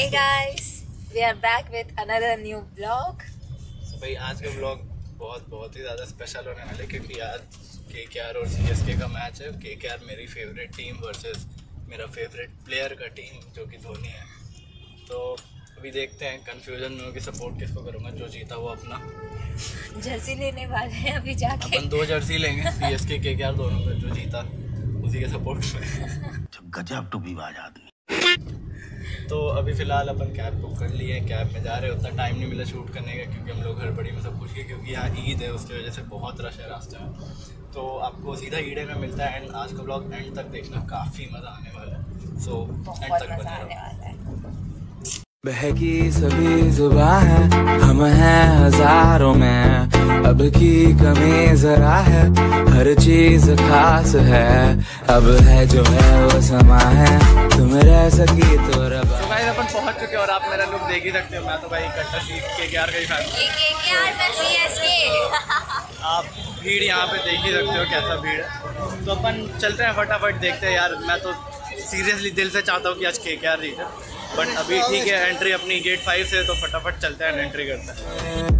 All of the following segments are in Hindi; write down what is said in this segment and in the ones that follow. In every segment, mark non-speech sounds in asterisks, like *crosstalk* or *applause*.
are back with another new vlog. तो भाई आज का ब्लॉग बहुत बहुत ही ज़्यादा स्पेशल होने वाला है क्योंकि आज के के आर और सी एस के का मैच है। के के आर मेरी फेवरेट टीम वर्सेस मेरा फेवरेट प्लेयर का टीम जो कि धोनी है। तो अभी देखते हैं कंफ्यूजन में कि सपोर्ट किसको करूँगा जो जीता वो अपना। जर्सी लेने वाले हैं अभी जाके। अपन दो जर्सी लेंगे सी एस के के के आर दोनों का जो जीता उसी के सपोर्ट में। गजब टू भी बाज आदमी। तो अभी फ़िलहाल अपन कैब बुक कर लिए हैं। कैब में जा रहे हैं उतना टाइम नहीं मिला शूट करने का क्योंकि हम लोग हड़बड़ी में सब कुछ किए क्योंकि यहाँ ईद है उसकी वजह से बहुत रश है रास्ते में। तो आपको सीधा ईडे में मिलता है एंड आज का ब्लॉग एंड तक देखना काफ़ी मज़ा आने वाला है। सो एंड तक मज़ा बने आने वाला है। बहकी सभी जुबा है हम हैं हज़ारों में। अब की कमी जरा है हर चीज़ खास है। अब है जो है वो समा है तुम रह सकी तो रबा। तो अपन पहुँच चुके और आप मेरा लुक देख ही सकते हो। मैं तो भाई के फ़ैन *laughs* आप भीड़ यहाँ पे देख ही सकते हो कैसा भीड़ है। तो अपन चलते हैं फटाफट देखते हैं यार मैं तो सीरियसली दिल से चाहता हूँ कि आज के जीते। बट अभी ठीक है एंट्री अपनी गेट फाइव से तो फटाफट चलते हैं एंट्री करते हैं।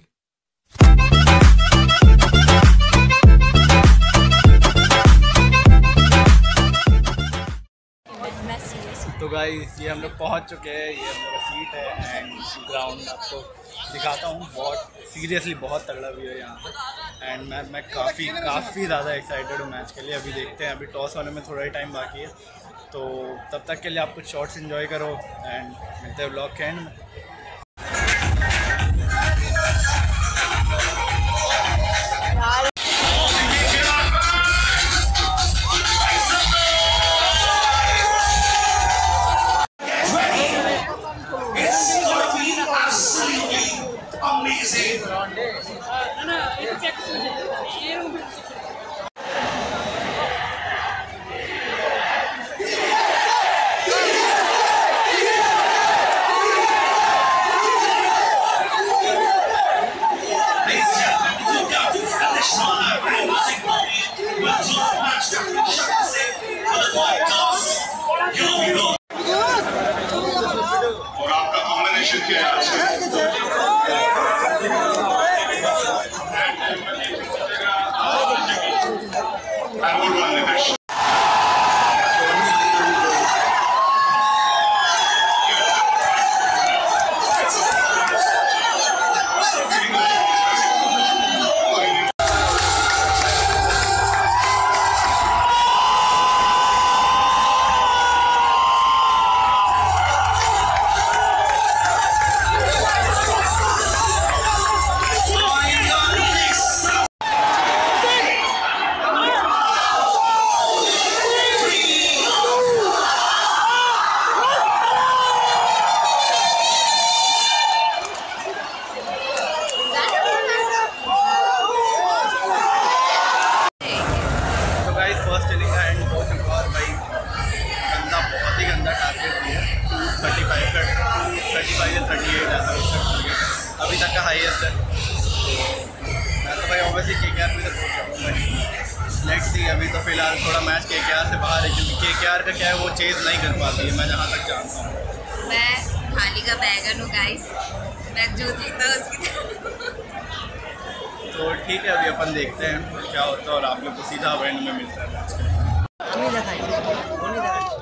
गाइस ये हम लोग पहुँच चुके हैं, ये हम लोग का सीट है एंड ग्राउंड आपको दिखाता हूँ। बहुत सीरियसली बहुत तगड़ा व्यू है यहाँ से एंड मैं मैं काफ़ी काफ़ी ज़्यादा एक्साइटेड हूँ मैच के लिए। अभी देखते हैं, अभी टॉस होने में थोड़ा ही टाइम बाकी है। तो तब तक के लिए आप कुछ शॉर्ट्स इन्जॉय करो एंड मिलते हैं ब्लॉग के एंड का एंड हो चुका और भाई गंदा बहुत ही गंदा टारगेट दिया थर्टी फाइव का थर्टी फाइव या थर्टी एट target अभी तक का हाईएस्ट है। तो मैं तो भाई ऑब्वियसली के के आर भी सपोर्ट करूँगा नेक्स्ट सी अभी तो फ़िलहाल थोड़ा मैच के के आर से बाहर है क्योंकि के के आर का क्या है वो चेज़ नहीं कर पाती है मैं जहाँ तक जानता हूँ। मैं खाली का बैगन हूँ गाइस मैं जो जीता उसकी तो ठीक है अभी अपन देखते हैं क्या होता है और आप लोग को सीधा एंड में मिलता है मैच का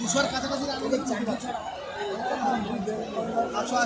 দুশোর কাছাকাছি আমি। আচ্ছা, আচ্ছা। দেখছি আটশো